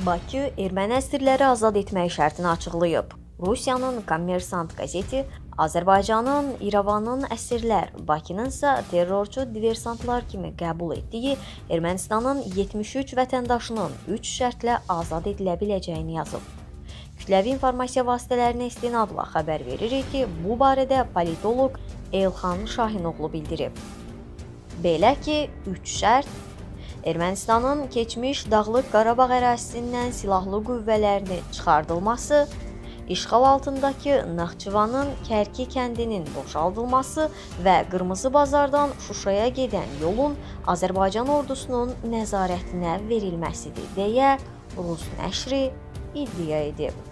Bakı erməni əsirləri azad etmək şərtini açıqlayıb. Rusiyanın Kommersant qəzeti Azərbaycanın İrəvanın əsirlər, Bakının isə terrorçu diversantlar kimi qəbul etdiyi Ermənistanın 73 vətəndaşının 3 şərtlə azad edilə biləcəyini yazıb. Kütləvi informasiya vasitələrinə istinadla xəbər veririk ki, bu barədə politoloq Elxan Şahinoğlu bildirib. Belə ki, 3 şərt Ermənistanın keçmiş Dağlıq Qarabağ ərazisindən silahlı qüvvələrini çıxardılması, işğal altındakı Naxçıvanın Kərki kəndinin boşaldılması və Qırmızı bazardan Şuşaya gedən yolun Azərbaycan ordusunun nəzarətinə verilməsidir deyə Rus nəşri iddia edib.